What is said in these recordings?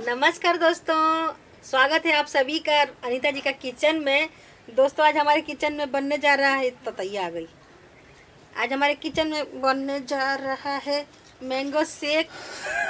नमस्कार दोस्तों, स्वागत है आप सभी का अनीता जी का किचन में। दोस्तों, आज हमारे किचन में बनने जा रहा है ततैया आ गई। आज हमारे किचन में बनने जा रहा है मैंगो शेक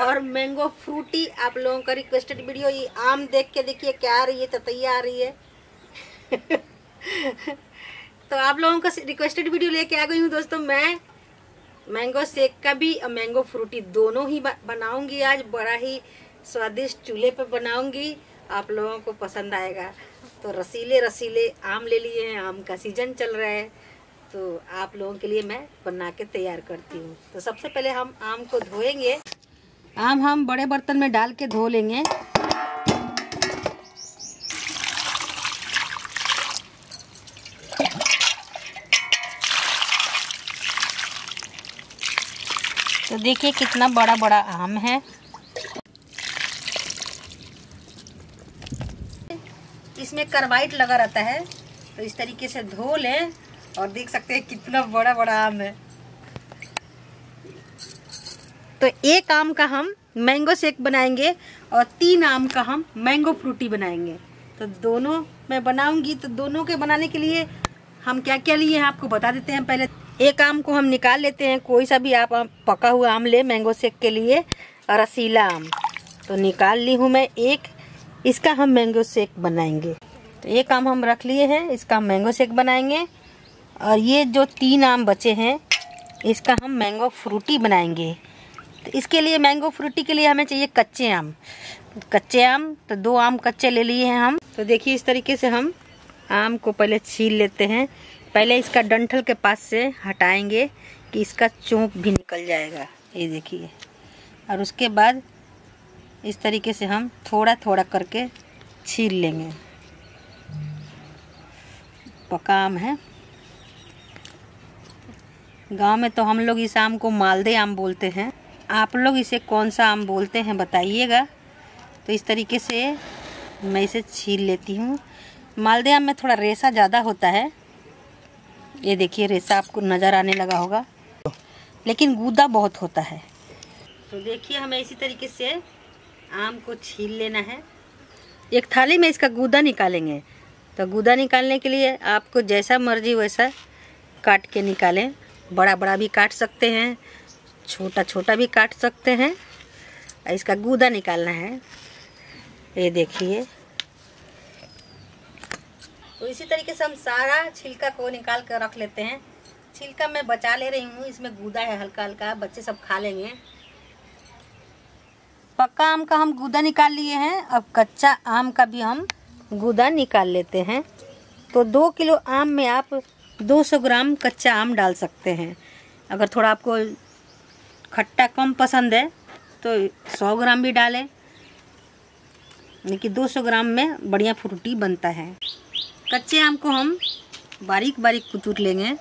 और मैंगो फ्रूटी। आप लोगों का रिक्वेस्टेड वीडियो ये आम देख के देखिए क्या आ रही है ततैया आ रही है। तो आप लोगों का रिक्वेस्टेड वीडियो लेके आ गई हूँ दोस्तों मैं। मैंगो शेक का भी और मैंगो फ्रूटी दोनों ही बनाऊँगी आज, बड़ा ही स्वादिष्ट चूल्हे पर बनाऊँगी, आप लोगों को पसंद आएगा। तो रसीले रसीले आम ले लिए हैं, आम का सीज़न चल रहा है तो आप लोगों के लिए मैं बना के तैयार करती हूँ। तो सबसे पहले हम आम को धोएँगे। आम हम बड़े बर्तन में डाल के धो लेंगे। तो देखिए कितना बड़ा बड़ा आम है। इसमें करवाइट लगा रहता है तो इस तरीके से धो लें और देख सकते हैं कितना बड़ा बड़ा आम है। तो एक आम का हम मैंगो शेक बनाएँगे और तीन आम का हम मैंगो फ्रूटी बनाएँगे। तो दोनों मैं बनाऊँगी तो दोनों के बनाने के लिए हम क्या क्या लिए हैं आपको बता देते हैं पहले। एक आम को हम निकाल लेते हैं, कोई सा भी आप पका हुआ आम ले मैंगो शेक के लिए और रसीला आम। तो निकाल ली हूँ मैं एक इसका हम मैंगो शेक बनाएँगे। तो एक आम हम रख लिए हैं, इसका हम मैंगो शेक बनाएँगे। और ये जो तीन आम बचे हैं, इसका हम मैंगो फ्रूटी बनाएँगे। तो इसके लिए मैंगो फ्रूटी के लिए हमें चाहिए कच्चे आम। कच्चे आम तो दो आम कच्चे ले लिए हैं हम। तो देखिए इस तरीके से हम आम को पहले छील लेते हैं। पहले इसका डंठल के पास से हटाएँगे कि इसका चोंक भी निकल जाएगा। ये देखिए। और उसके बाद इस तरीके से हम थोड़ा थोड़ा करके छील लेंगे। पका आम है। गाँव में तो हम लोग इस आम को मालदे आम बोलते हैं। आप लोग इसे कौन सा आम बोलते हैं बताइएगा। तो इस तरीके से मैं इसे छील लेती हूँ। मालदे आम में थोड़ा रेसा ज़्यादा होता है। ये देखिए रेसा आपको नज़र आने लगा होगा। लेकिन गूदा बहुत होता है। तो देखिए, हमें इसी तरीके से आम को छील लेना है। एक थाली में इसका गूदा निकालेंगे। तो गूदा निकालने के लिए आपको जैसा मर्ज़ी वैसा काट के निकालें। बड़ा बड़ा भी काट सकते हैं छोटा छोटा भी काट सकते हैं। इसका गूदा निकालना है। ये देखिए। तो इसी तरीके से हम सारा छिलका को निकाल कर रख लेते हैं। छिलका मैं बचा ले रही हूँ, इसमें गूदा है हल्का हल्का बच्चे सब खा लेंगे। पक्का आम का हम गूदा निकाल लिए हैं, अब कच्चा आम का भी हम गूदा निकाल लेते हैं। तो दो किलो आम में आप 200 ग्राम कच्चा आम डाल सकते हैं। अगर थोड़ा आपको खट्टा कम पसंद है तो 100 ग्राम भी डालें। लेकिन 200 ग्राम में बढ़िया फ्रूटी बनता है। कच्चे आम को हम बारीक बारीक कुचूर लेंगे।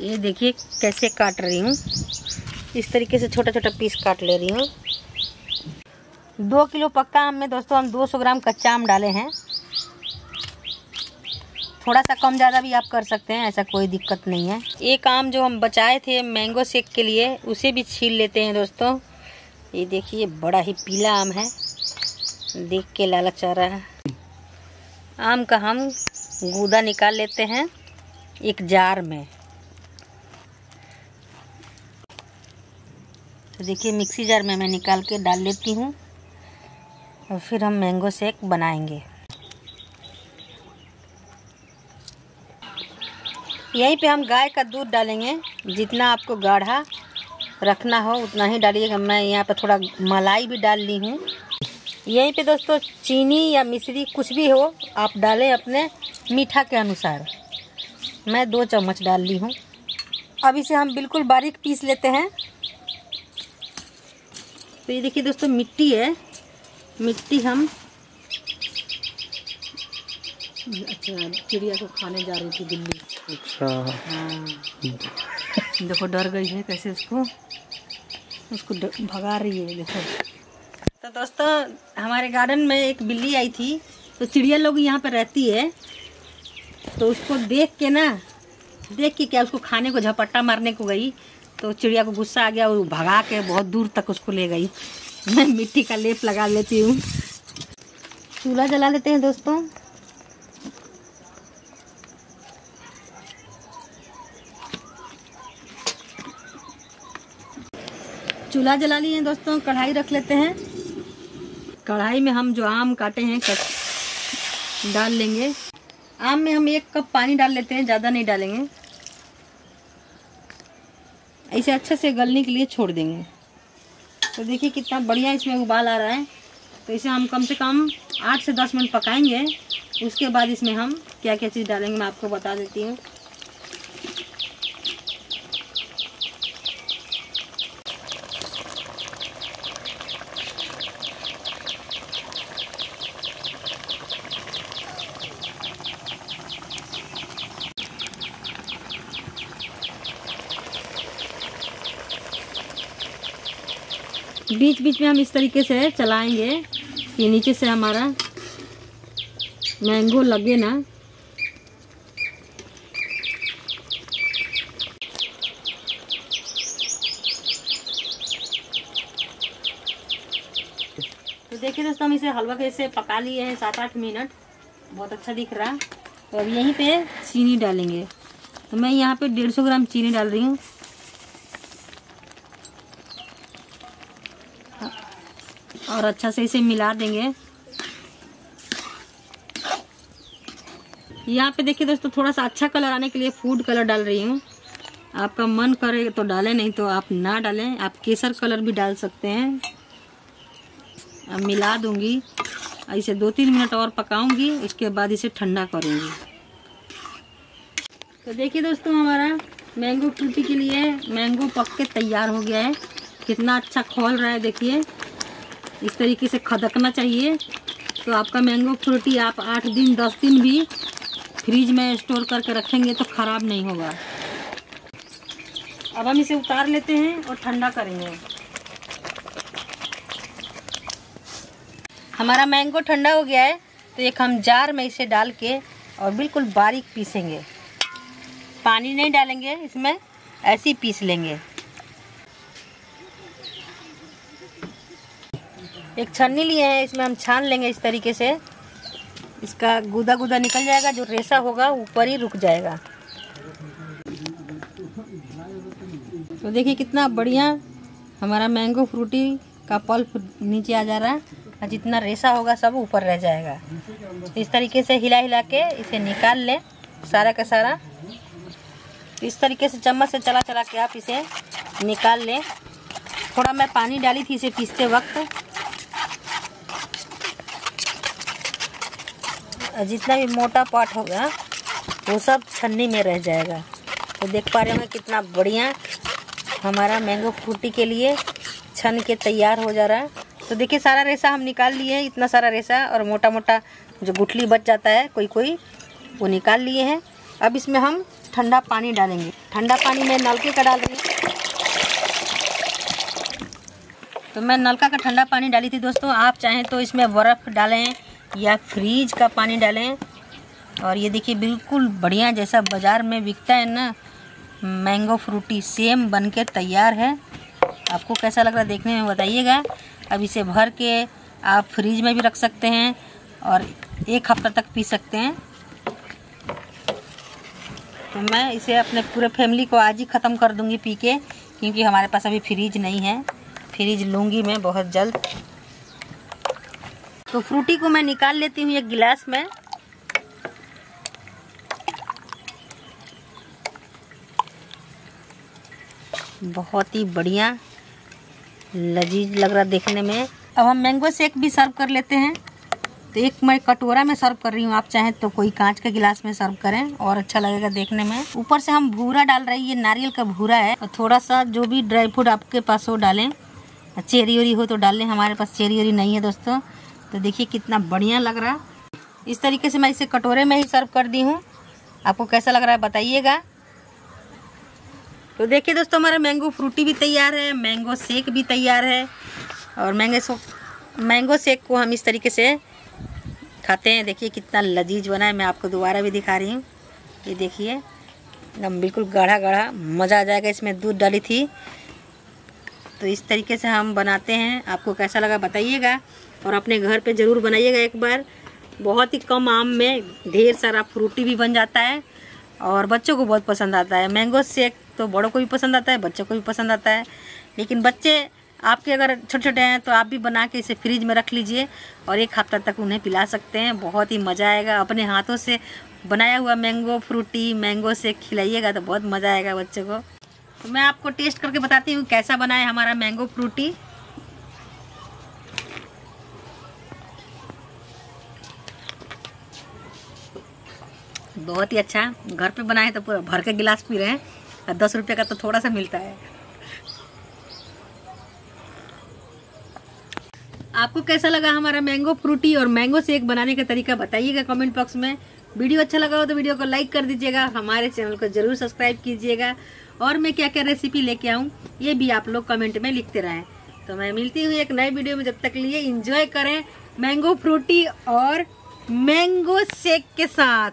ये देखिए कैसे काट रही हूँ। इस तरीके से छोटा छोटा पीस काट ले रही हूँ। दो किलो पक्का आम में दोस्तों हम 200 ग्राम कच्चा आम डाले हैं। थोड़ा सा कम ज़्यादा भी आप कर सकते हैं, ऐसा कोई दिक्कत नहीं है। एक आम जो हम बचाए थे मैंगो शेक के लिए, उसे भी छील लेते हैं दोस्तों। ये देखिए बड़ा ही पीला आम है। देख के लालच आ रहा है। आम का हम गूदा निकाल लेते हैं एक जार में। तो देखिए, मिक्सी जार में मैं निकाल के डाल लेती हूँ। और फिर हम मैंगो शेक बनाएँगे। यहीं पे हम गाय का दूध डालेंगे। जितना आपको गाढ़ा रखना हो, उतना ही डालिएगा। मैं यहाँ पर थोड़ा मलाई भी डाल ली हूँ। यहीं पे दोस्तों, चीनी या मिश्री कुछ भी हो, आप डालें अपने मीठा के अनुसार। मैं दो चम्मच डाल ली हूँ। अब इसे हम बिल्कुल बारीक पीस लेते हैं। तो ये देखिए दोस्तों, मिट्टी है। मिट्टी हम अच्छा चिड़िया को खाने जा रही थी बिल्ली अच्छा। हाँ। देखो डर गई है कैसे उसको? उसको भगा रही है देखो। तो दोस्तों हमारे गार्डन में एक बिल्ली आई थी तो चिड़िया लोग यहाँ पर रहती है। तो उसको देख के ना देख के क्या उसको खाने को झपट्टा मारने को गई तो चिड़िया को गुस्सा आ गया और भगा के बहुत दूर तक उसको ले गई। मैं मिट्टी का लेप लगा लेती हूँ। चूल्हा जला लेते हैं दोस्तों। चूल्हा जला लिए हैं दोस्तों, कढ़ाई रख लेते हैं। कढ़ाई में हम जो आम काटे हैं, कट डाल लेंगे। आम में हम एक कप पानी डाल लेते हैं, ज़्यादा नहीं डालेंगे। इसे अच्छे से गलने के लिए छोड़ देंगे। तो देखिए कितना बढ़िया इसमें उबाल आ रहा है। तो इसे हम कम से कम आठ से दस मिनट पकाएँगे। उसके बाद इसमें हम क्या क्या चीज़ डालेंगे मैं आपको बता देती हूँ। बीच बीच में हम इस तरीके से चलाएँगे कि नीचे से हमारा मैंगो लगे ना। तो देखिए दोस्तों, हम इसे हलवा के से पका लिए हैं सात आठ मिनट। बहुत अच्छा दिख रहा। है तो अब यहीं पे चीनी डालेंगे। तो मैं यहाँ पे डेढ़ सौ ग्राम चीनी डाल रही हूँ। और अच्छा से इसे मिला देंगे। यहाँ पे देखिए दोस्तों, थोड़ा सा अच्छा कलर आने के लिए फ़ूड कलर डाल रही हूँ। आपका मन करे तो डालें, नहीं तो आप ना डालें। आप केसर कलर भी डाल सकते हैं। अब मिला दूँगी। इसे दो तीन मिनट और पकाऊँगी इसके बाद इसे ठंडा करूँगी। तो देखिए दोस्तों, हमारा मैंगो फ्रूटी के लिए मैंगो पक के तैयार हो गया है। कितना अच्छा खोल रहा है, देखिए। इस तरीके से खदकना चाहिए। तो आपका मैंगो फ्रूटी आप आठ दिन, दस दिन भी फ्रिज में स्टोर करके रखेंगे तो ख़राब नहीं होगा। अब हम इसे उतार लेते हैं और ठंडा करेंगे। हमारा मैंगो ठंडा हो गया है तो एक हम जार में इसे डाल के और बिल्कुल बारीक पीसेंगे। पानी नहीं डालेंगे, इसमें ऐसे ही पीस लेंगे। एक छन्नी लिए हैं, इसमें हम छान लेंगे इस तरीके से। इसका गुदा गुदा निकल जाएगा, जो रेसा होगा ऊपर ही रुक जाएगा। तो देखिए कितना बढ़िया हमारा मैंगो फ्रूटी का पल्प नीचे आ जा रहा है, और जितना रेसा होगा, सब ऊपर रह जाएगा। इस तरीके से हिला हिला के इसे निकाल लें, सारा का सारा। इस तरीके से चम्मच से चला चला के आप इसे निकाल लें। थोड़ा मैं पानी डाली थी इसे पीसते वक्त जितना भी मोटा पार्ट होगा, वो सब छन्नी में रह जाएगा। तो देख पा रहे होंगे कितना बढ़िया हमारा मैंगो फ्रूटी के लिए छन के तैयार हो जा रहा है। तो देखिए, सारा रेसा हम निकाल लिए हैं, इतना सारा रेसा और मोटा मोटा जो गुठली बच जाता है कोई कोई वो निकाल लिए हैं। अब इसमें हम ठंडा पानी डालेंगे। ठंडा पानी मैं नलके का डाल रही तो मैं नलका का ठंडा पानी डाली थी दोस्तों, आप चाहें तो इसमें बर्फ़ डालें या फ्रीज का पानी डालें। और ये देखिए, बिल्कुल बढ़िया जैसा बाज़ार में बिकता है ना। मैंगो फ्रूटी सेम बन के तैयार है। आपको कैसा लग रहा है देखने में बताइएगा। अब इसे भर के आप फ्रीज में भी रख सकते हैं और एक हफ़्ता तक पी सकते हैं। तो मैं इसे अपने पूरे फैमिली को आज ही ख़त्म कर दूँगी पी के, क्योंकि हमारे पास अभी फ्रीज नहीं है। फ्रीज लूँगी मैं बहुत जल्द। तो फ्रूटी को मैं निकाल लेती हूँ एक गिलास में। बहुत ही बढ़िया, लजीज लग रहा देखने में। अब हम मैंगो शेक भी सर्व कर लेते हैं। तो एक मैं कटोरा में सर्व कर रही हूँ, आप चाहें तो कोई कांच के गिलास में सर्व करें और अच्छा लगेगा देखने में। ऊपर से हम भूरा डाल रहे हैं, ये नारियल का भूरा है। और थोड़ा सा जो भी ड्राई फ्रूट आपके पास हो डालें, चेरी वेरी हो तो डाल लें, हमारे पास चेरी वेरी नहीं है दोस्तों। तो देखिए कितना बढ़िया लग रहा। है इस तरीके से मैं इसे कटोरे में ही सर्व कर दी हूँ। आपको कैसा लग रहा है बताइएगा। तो देखिए दोस्तों, हमारा मैंगो फ्रूटी भी तैयार है मैंगो शेक भी तैयार है। और मैंगो मैंगो शेक को हम इस तरीके से खाते हैं। देखिए कितना लजीज बना है, मैं आपको दोबारा भी दिखा रही हूँ। ये देखिए, एकदम बिल्कुल गाढ़ा गाढ़ा मज़ा आ जाएगा इसमें, दूध डाली थी। तो इस तरीके से हम बनाते हैं। आपको कैसा लगा बताइएगा। और अपने घर पे ज़रूर बनाइएगा एक बार। बहुत ही कम आम में ढेर सारा फ्रूटी भी बन जाता है और बच्चों को बहुत पसंद आता है। मैंगो शेक तो बड़ों को भी पसंद आता है, बच्चों को भी पसंद आता है। लेकिन बच्चे आपके अगर छोटे छोटे हैं तो आप भी बना के इसे फ्रिज में रख लीजिए और एक हफ़्ता तक उन्हें पिला सकते हैं। बहुत ही मज़ा आएगा। अपने हाथों से बनाया हुआ मैंगो फ्रूटी, मैंगो से खिलाइएगा तो बहुत मज़ा आएगा बच्चों को। तो मैं आपको टेस्ट करके बताती हूँ कैसा बना है हमारा मैंगो फ्रूटी। बहुत ही अच्छा। घर पे बनाए तो पूरा भर के गिलास पी रहे हैं। और दस रुपये का तो थोड़ा सा मिलता है। आपको कैसा लगा हमारा मैंगो फ्रूटी और मैंगो शेक बनाने का तरीका बताइएगा कमेंट बॉक्स में। वीडियो अच्छा लगा हो तो वीडियो को लाइक कर दीजिएगा। हमारे चैनल को ज़रूर सब्सक्राइब कीजिएगा। और मैं क्या क्या रेसिपी लेके आऊँ, ये भी आप लोग कमेंट में लिखते रहें। तो मैं मिलती हूँ एक नए वीडियो में। जब तक लिए इंजॉय करें मैंगो फ्रूटी और मैंगो शेक के साथ।